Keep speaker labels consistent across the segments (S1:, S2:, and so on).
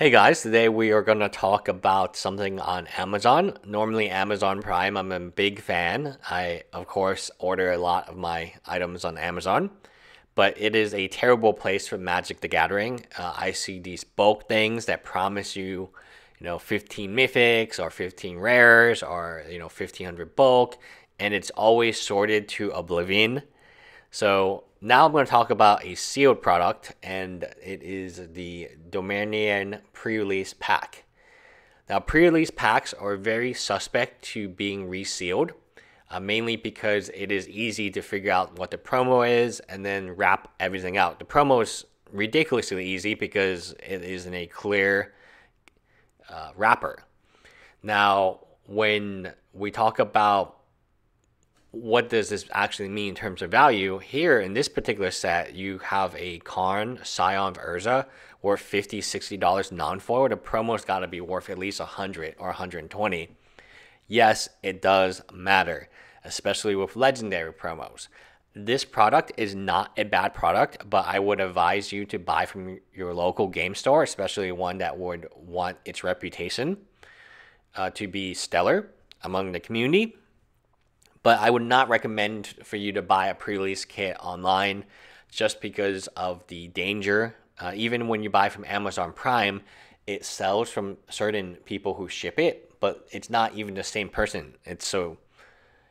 S1: Hey guys, today we are going to talk about something on Amazon. Normally, Amazon Prime, I'm a big fan. I, of course, order a lot of my items on Amazon, but it is a terrible place for Magic the Gathering. Uh, I see these bulk things that promise you, you know, 15 mythics or 15 rares or, you know, 1500 bulk, and it's always sorted to oblivion. So now I'm going to talk about a sealed product, and it is the Dominaria pre-release pack. Now, pre-release packs are very suspect to being resealed, uh, mainly because it is easy to figure out what the promo is and then wrap everything out. The promo is ridiculously easy because it is in a clear uh, wrapper. Now, when we talk about what does this actually mean in terms of value? Here in this particular set, you have a Karn Scion of Urza worth $50, $60 non foil. The promo's got to be worth at least 100 or 120 Yes, it does matter, especially with legendary promos. This product is not a bad product, but I would advise you to buy from your local game store, especially one that would want its reputation uh, to be stellar among the community but I would not recommend for you to buy a pre-release kit online just because of the danger. Uh, even when you buy from Amazon Prime, it sells from certain people who ship it, but it's not even the same person. It's so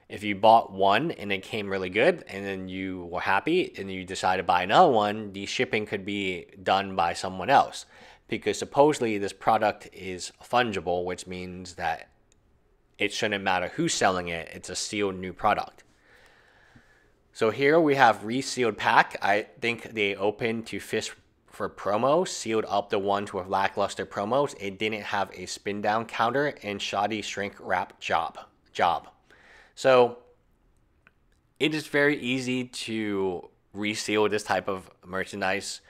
S1: if you bought one and it came really good and then you were happy and you decide to buy another one, the shipping could be done by someone else because supposedly this product is fungible, which means that it shouldn't matter who's selling it, it's a sealed new product. So here we have resealed pack. I think they opened to fish for promos, sealed up the ones with lackluster promos. It didn't have a spin down counter and shoddy shrink wrap job. Job. So it is very easy to reseal this type of merchandise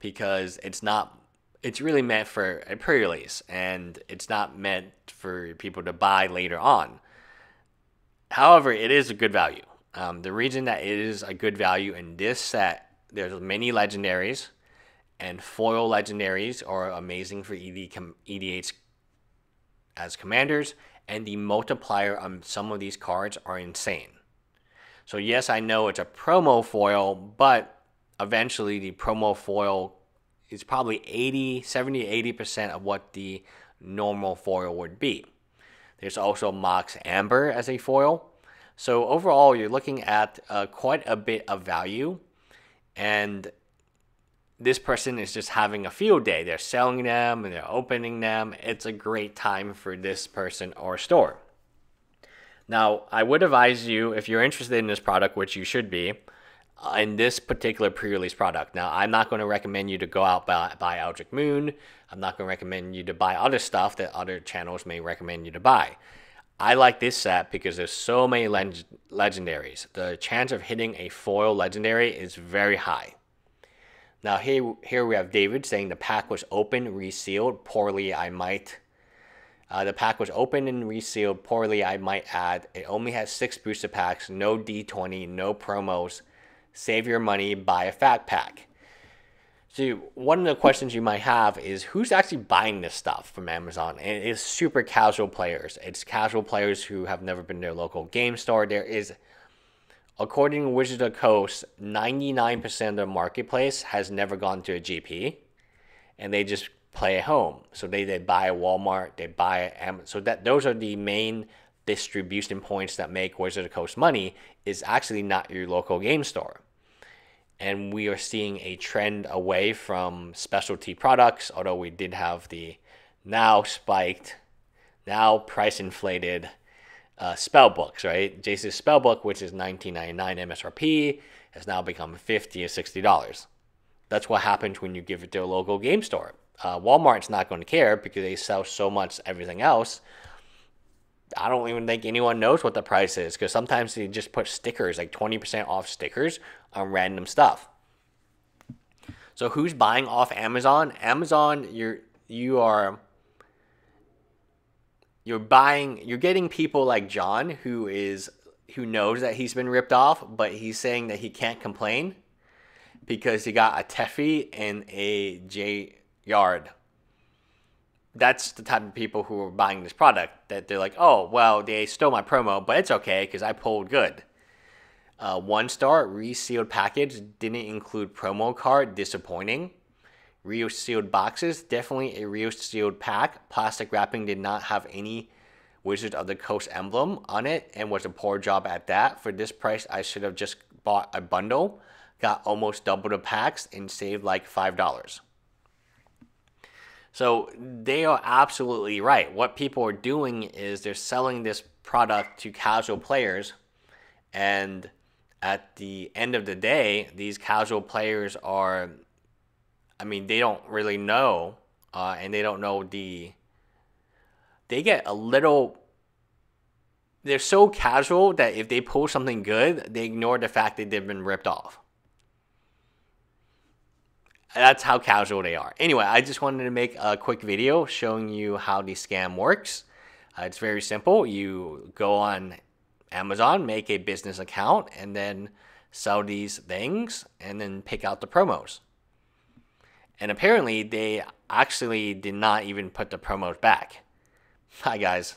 S1: because it's not it's really meant for a pre-release and it's not meant for people to buy later on. However, it is a good value. Um, the reason that it is a good value in this set, there's many legendaries, and foil legendaries are amazing for ED com- EDH as commanders, and the multiplier on some of these cards are insane. So yes, I know it's a promo foil, but eventually the promo foil is probably 80, 70, 80% of what the normal foil would be. There's also Mox Amber as a foil. So overall, you're looking at uh, quite a bit of value. And this person is just having a field day. They're selling them and they're opening them. It's a great time for this person or store. Now, I would advise you, if you're interested in this product, which you should be, in this particular pre-release product. Now, I'm not going to recommend you to go out buy, buy Moon. I'm not going to recommend you to buy other stuff that other channels may recommend you to buy. I like this set because there's so many leg- legendaries. The chance of hitting a foil legendary is very high. Now here, here we have David saying the pack was open, resealed poorly. I might. Uh, the pack was open and resealed poorly. I might add. It only has six booster packs, no D20, no promos, save your money, buy a fat pack. So one of the questions you might have is who's actually buying this stuff from Amazon? And it's super casual players. It's casual players who have never been to their local game store. There is, according to Wizard of Coast, 99% of the marketplace has never gone to a GP, and they just play at home. So they, they buy Walmart, they buy Amazon. So that those are the main distribution points that make Wizard of Coast money is actually not your local game store and we are seeing a trend away from specialty products, although we did have the now spiked, now price inflated uh, spell books, right? Jace's spell book, which is $19.99 MSRP, has now become 50 or $60. That's what happens when you give it to a local game store. Uh, Walmart's not going to care because they sell so much everything else I don't even think anyone knows what the price is because sometimes they just put stickers, like 20% off stickers on random stuff. So who's buying off Amazon? Amazon, you're you are you're buying you're getting people like John who is who knows that he's been ripped off, but he's saying that he can't complain because he got a Teferi and a J Yard. That's the type of people who are buying this product that they're like, oh, well, they stole my promo, but it's okay because I pulled good. Uh, one star resealed package didn't include promo card, disappointing. Resealed boxes, definitely a resealed pack. Plastic wrapping did not have any Wizard of the Coast emblem on it and was a poor job at that. For this price, I should have just bought a bundle, got almost double the packs, and saved like $5. So they are absolutely right. What people are doing is they're selling this product to casual players, and at the end of the day, these casual players are, I mean, they don't really know, uh, and they don't know the. They get a little. They're so casual that if they pull something good, they ignore the fact that they've been ripped off. That's how casual they are. Anyway, I just wanted to make a quick video showing you how the scam works. Uh, it's very simple. You go on Amazon, make a business account, and then sell these things and then pick out the promos. And apparently, they actually did not even put the promos back. Hi, guys.